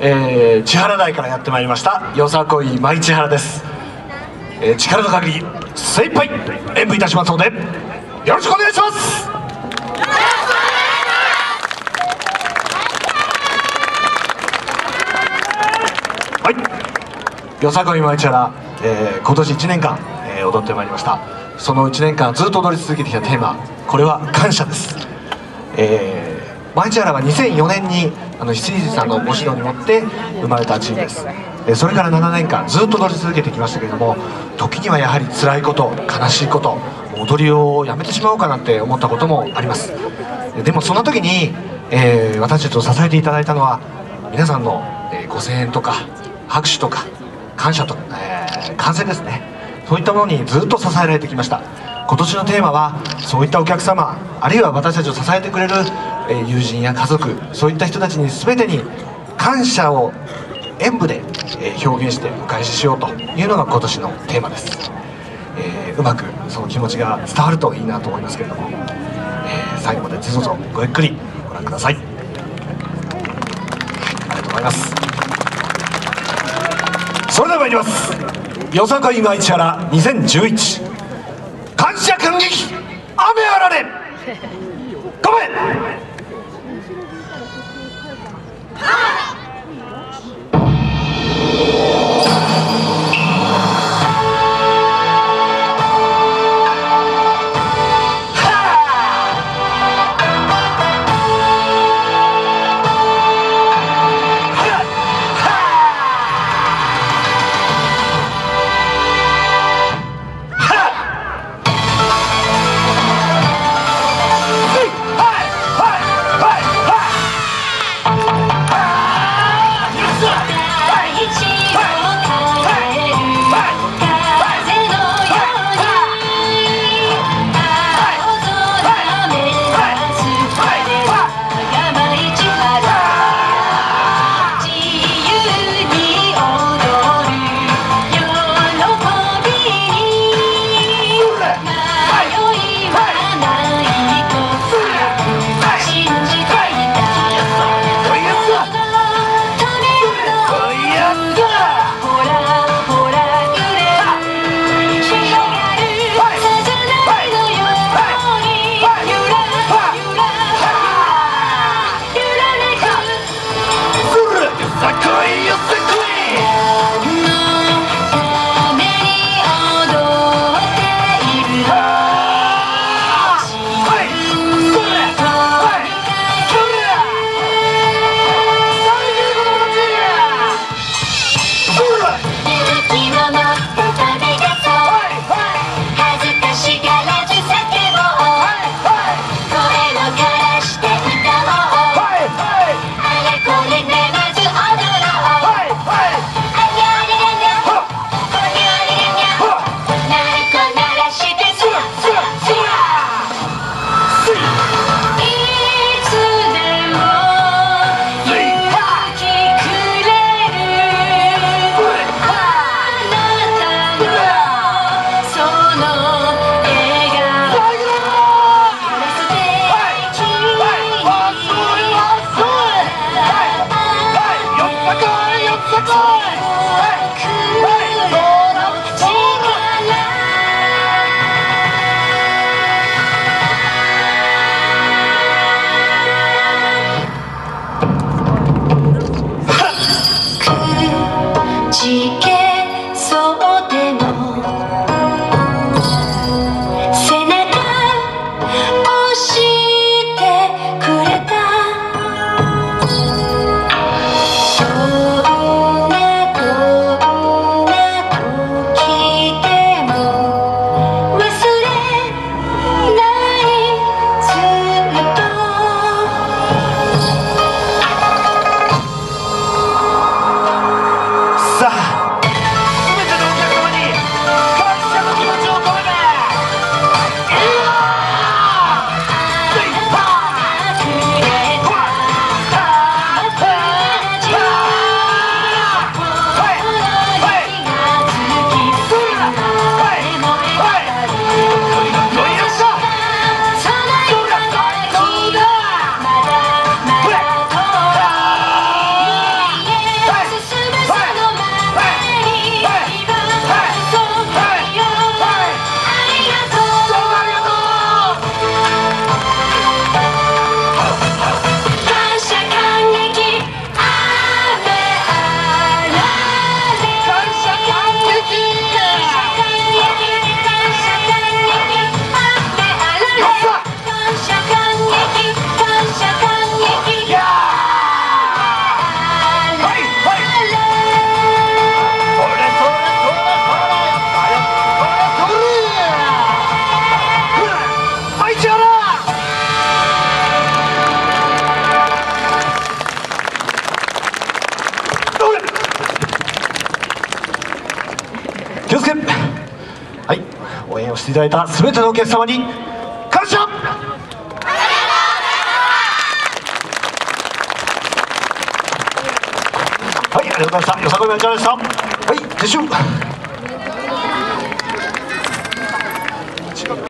えー、千原台からやってまいりましたよさこい舞千原です、えー、力の限り精一杯演舞いたしますのでよろしくお願いします。はい。よさこい舞千原、えー、今年1年間、えー踊ってまいりました。その1年間ずっと踊り続けてきたテーマこれは感謝です。えー、マイチャラは2004年にあの七里さんのご指導によって生まれたチームです、それから7年間ずっと踊り続けてきましたけれども時にはやはり辛いこと悲しいこと踊りをやめてしまおうかなって思ったこともあります。でもそんな時に、えー私たちを支えていただいたのは皆さんの、えーご声援とか拍手とか感謝とか、えー歓声ですね。そういったものにずっと支えられてきました。今年のテーマはそういったお客様あるいは私たちを支えてくれる、えー友人や家族そういった人たちに全てに感謝を演舞で、え表現してお返ししようというのが今年のテーマです、えーうまくその気持ちが伝わるといいなと思いますけれども、えー最後までどうぞごゆっくりご覧ください。ありがとうございます。それでは参ります。よさこい舞千原2011感謝感激雨あられ。ごめん。ち気をつけはい応援をしていただいた全てのお客様に感謝。はいありがとうございました。よさこいめんちゃんでした。はい撤収。